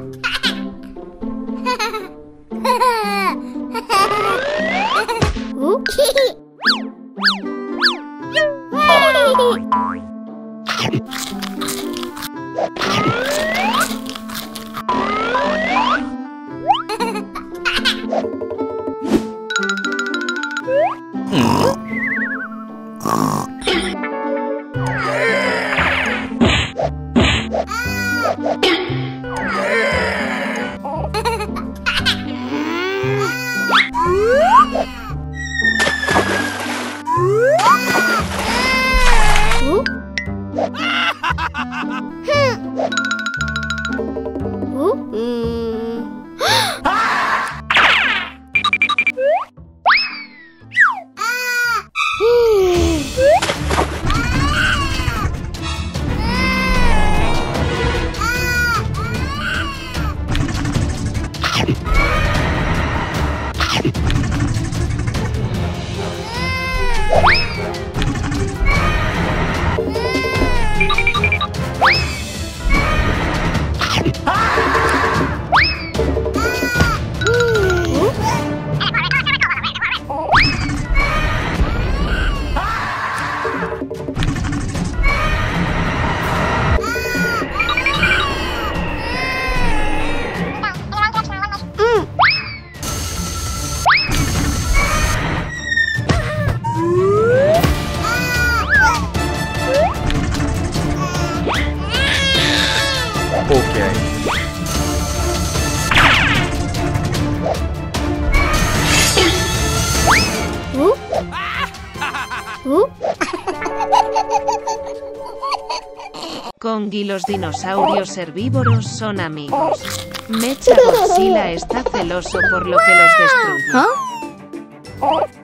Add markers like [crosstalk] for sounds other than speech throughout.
Oh. Kong y los dinosaurios herbívoros son amigos. Mecha Godzilla está celoso por lo que los destruye. Mecha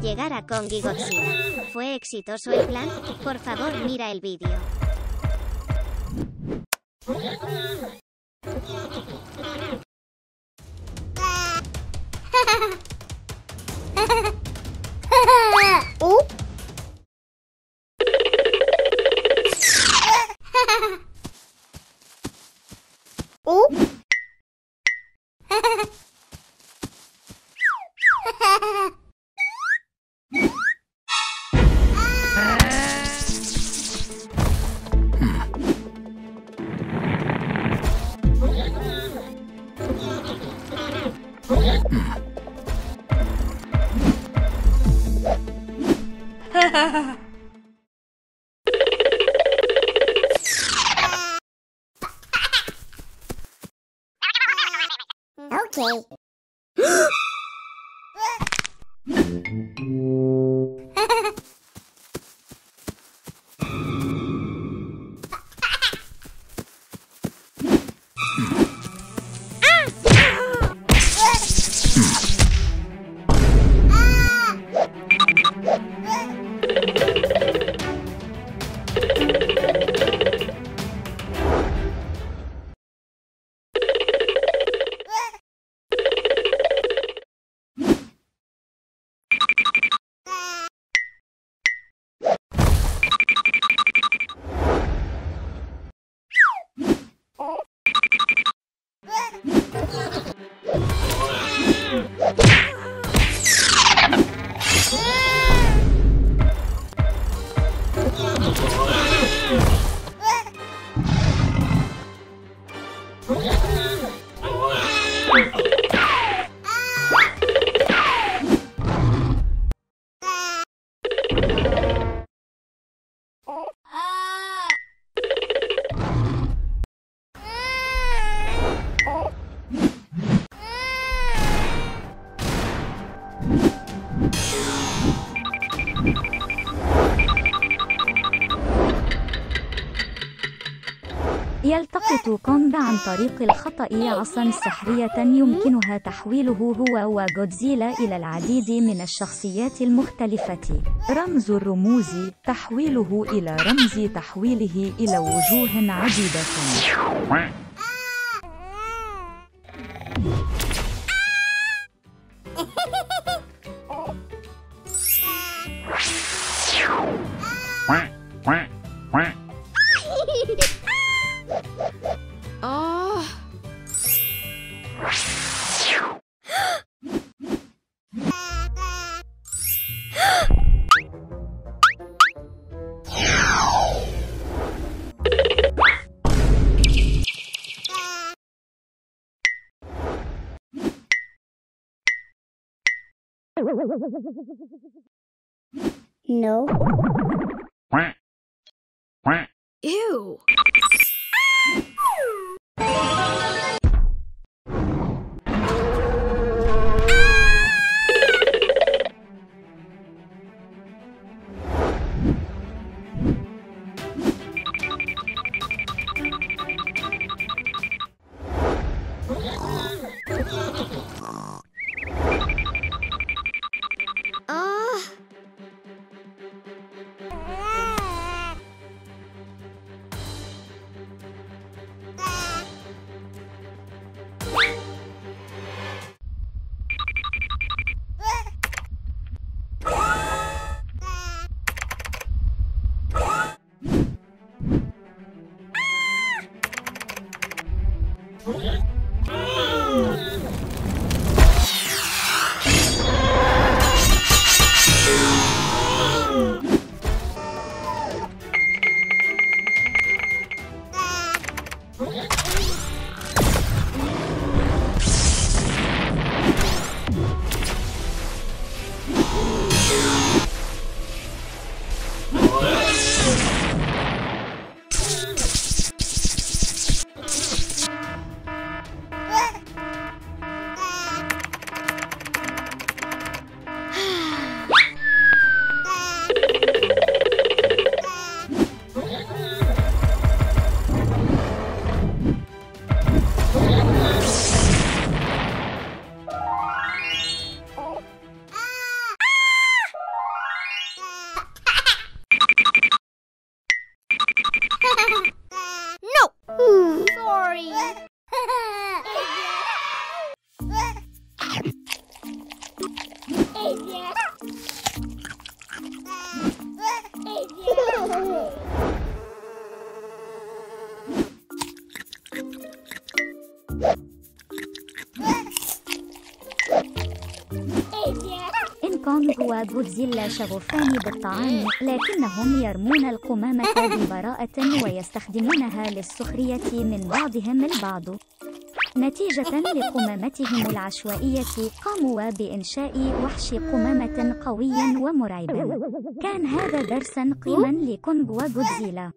llegar a Kong y ¿Fue exitoso el plan? Por favor, mira el vídeo. ¿Uh? uh. Okay. [gasps] [gasps] [laughs] عن طريق الخطأ عصا سحرية يمكنها تحويله هو وغودزيلا إلى العديد من الشخصيات المختلفة رمز الرموز تحويله إلى رمز تحويله إلى وجوه عديدة [laughs] quack, quack, quack. No. Ew. no! Sorry. [laughs] Yeah. كونغ وغودزيلا شغوفان بالطعام لكنهم يرمون القمامة ببراءة ويستخدمونها للسخرية من بعضهم البعض. نتيجة لقمامتهم العشوائية قاموا بإنشاء وحش قمامة قوي ومرعب. كان هذا درسا قيما لكونغ وغودزيلا